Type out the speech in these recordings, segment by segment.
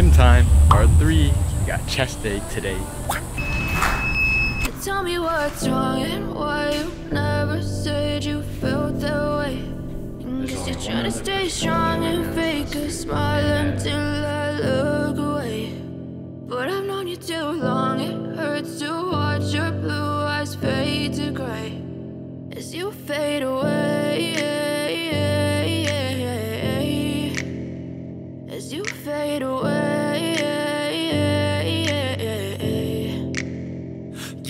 gym time, part three. We got chest day today. Tell me what's wrong and why you never said you felt that way. You're trying to stay strong and fake a smile until I look away. But I've known you too long, it hurts to watch your blue eyes fade to gray as you fade away. As you fade away.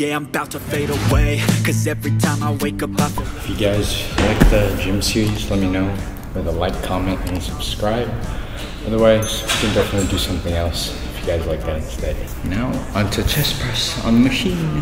Yeah, I'm about to fade away Cause every time I wake up I If you guys like the gym series, let me know with a like, comment, and subscribe. Otherwise, we can definitely do something else if you guys like that instead. Now, onto chest press on the machine.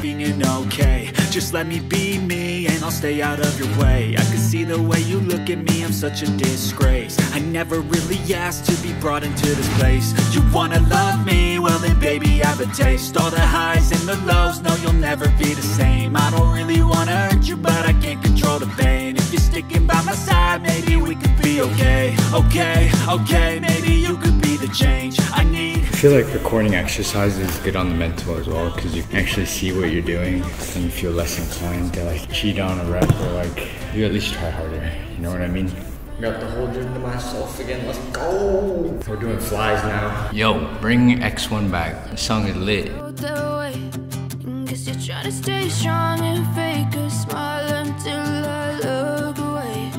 being okay Just let me be me and I'll stay out of your way I can see the way you look at me, I'm such a disgrace I never really asked to be brought into this place You wanna love me? Well then baby have a taste All the highs and the lows, no you'll never be the same I don't really wanna hurt you but I can't control the pain If you're sticking by my side, maybe we could be okay Okay, okay, maybe you could be the change I need I feel like recording exercises is good on the mental as well because you can actually see what you're doing and you feel less inclined to like cheat on a rep or like you at least try harder. You know what I mean? Got the whole gym to myself again. Let's go. We're doing flies now. Yo, bring X1 back. The song is lit. felt that way. And guess you're trying to stay strong and fake a smile until I look away.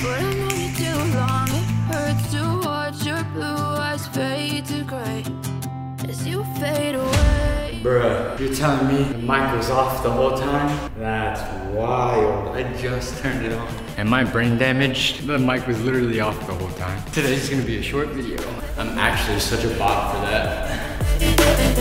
But I've known you too long, it hurts to watch your blue eyes fade to gray as you fade away. Bruh, you're telling me the mic was off the whole time? That's wild. I just turned it on. Am I brain damaged? The mic was literally off the whole time. Today's gonna be a short video. I'm actually such a bot for that.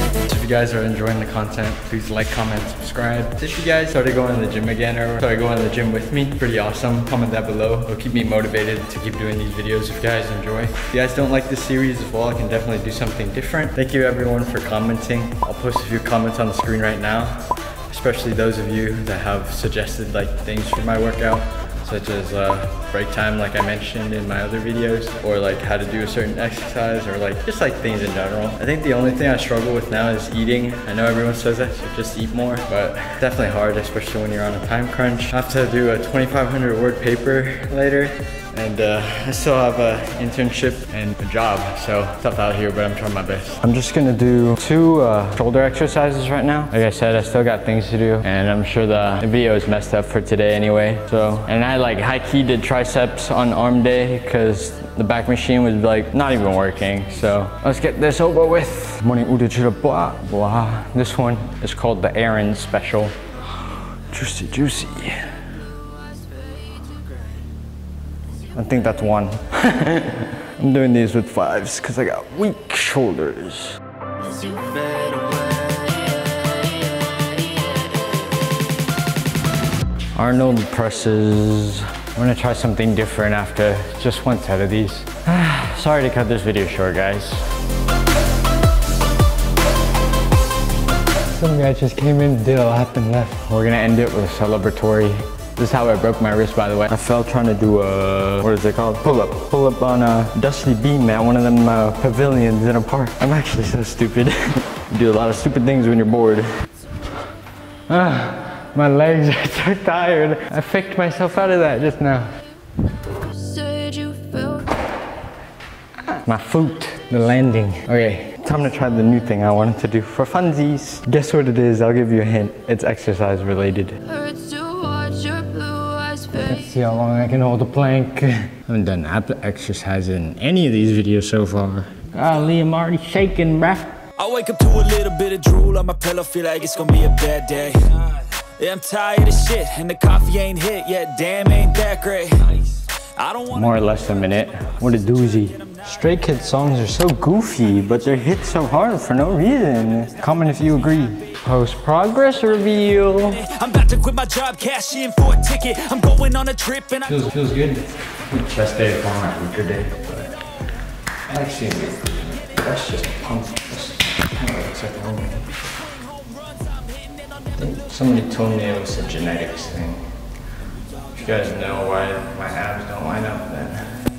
Guys are enjoying the content, please like, comment, subscribe. If you guys started going to the gym again or started going to the gym with me, pretty awesome. Comment that below. It'll keep me motivated to keep doing these videos if you guys enjoy. If you guys don't like this series as well, I can definitely do something different. Thank you everyone for commenting. I'll post a few comments on the screen right now, especially those of you that have suggested like things for my workout such as uh, break time like I mentioned in my other videos or like how to do a certain exercise or like just like things in general. I think the only thing I struggle with now is eating. I know everyone says that, just eat more, but definitely hard, especially when you're on a time crunch. I have to do a 2,500 word paper later and uh, I still have an internship and a job, so tough out here, but I'm trying my best. I'm just gonna do two uh, shoulder exercises right now. Like I said, I still got things to do, and I'm sure the video is messed up for today anyway. So, and I like high key did triceps on arm day because the back machine was like not even working. So let's get this over with. Morning blah blah. This one is called the Aaron Special. Juicy, juicy. I think that's one. I'm doing these with fives because I got weak shoulders. Arnold presses. I'm gonna try something different after just one set of these. Sorry to cut this video short, guys. Some guy just came in, did a lap and left. We're gonna end it with a celebratory. This is how I broke my wrist, by the way. I fell trying to do a, what is it called? Pull up. Pull up on a dusty beam at one of them uh, pavilions in a park. I'm actually so stupid. you do a lot of stupid things when you're bored. Ah, my legs are so tired. I faked myself out of that just now. Said you felt My foot, the landing. Okay, time to try the new thing I wanted to do for funsies. Guess what it is? I'll give you a hint. It's exercise related. Let's see how long I can hold the plank. I haven't done ab exercise in any of these videos so far. Golly, I'm already shaking, bruh. I wake up to a little bit of drool on my pillow, feel like it's gonna be a bad day. Yeah, I'm tired of shit, and the coffee ain't hit yet. Damn, ain't that great. I don't wanna. More or less a minute. What a doozy. Stray Kids songs are so goofy, but they're hit so hard for no reason. Comment if you agree. Post progress reveal. I'm about to quit my job, cash in for a ticket. I'm going on a trip, and I. Feels, feels good. Best day of my weaker day, but I like seeing the. That's just punk. That's kind of looks like normal. I somebody told me it was a genetics thing. Guys know why my abs don't line up, then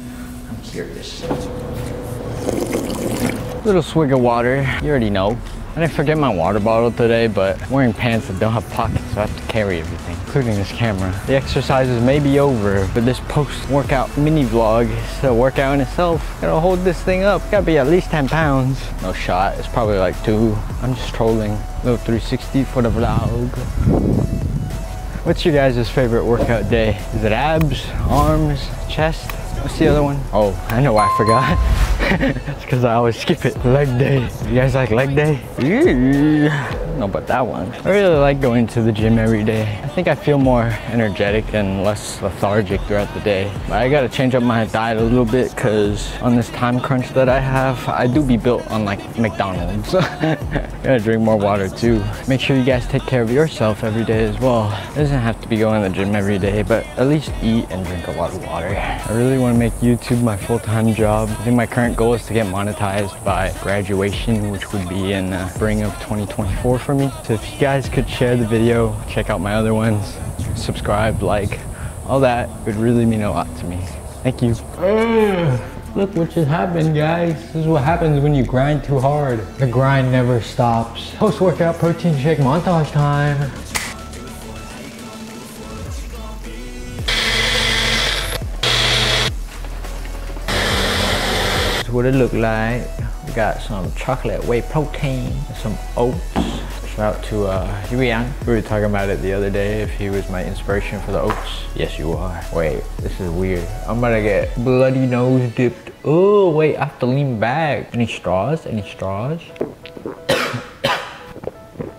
I'm curious. Little swig of water, you already know. I didn't forget my water bottle today, but I'm wearing pants that don't have pockets, so I have to carry everything, including this camera. The exercises may be over, but this post-workout mini vlog is a workout in itself. Gotta hold this thing up. Gotta be at least 10 pounds. No shot, it's probably like two. I'm just trolling. Little 360 for the vlog. What's your guys' favorite workout day? Is it abs, arms, chest? What's the other one? Oh, I know I forgot. it's because I always skip it. Leg day. You guys like leg day? Know about that one. I really like going to the gym every day. I think I feel more energetic and less lethargic throughout the day. But I gotta change up my diet a little bit because on this time crunch that I have, I do be built on like McDonald's. gotta drink more water too. Make sure you guys take care of yourself every day as well. It doesn't have to be going to the gym every day, but at least eat and drink a lot of water. I really want to make YouTube my full-time job. I think my current goal is to get monetized by graduation, which would be in the spring of 2024 for me. So if you guys could share the video, check out my other ones, subscribe, like, all that would really mean a lot to me. Thank you. Look what just happened, guys. This is what happens when you grind too hard. The grind never stops. Post-workout protein shake montage time. What it looked like. We got some chocolate whey protein, some oats. Shout out to uh, Yuan. We were talking about it the other day if he was my inspiration for the oats. Yes, you are. Wait, this is weird. I'm gonna get bloody nose dipped. Oh, wait, I have to lean back. Any straws? Any straws?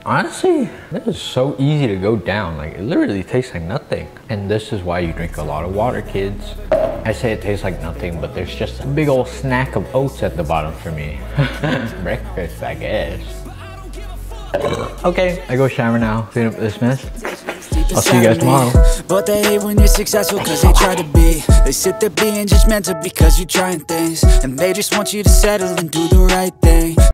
Honestly, this is so easy to go down. Like, it literally tastes like nothing. And this is why you drink a lot of water, kids. I say it tastes like nothing, but there's just a big old snack of oats at the bottom for me. Breakfast, I guess. Okay, I go shower now, clean up this mess. I'll see you guys tomorrow. But they hate when you're successful cause they try to be They sit there being judgmental because you're trying things And they just want you to settle and do the right thing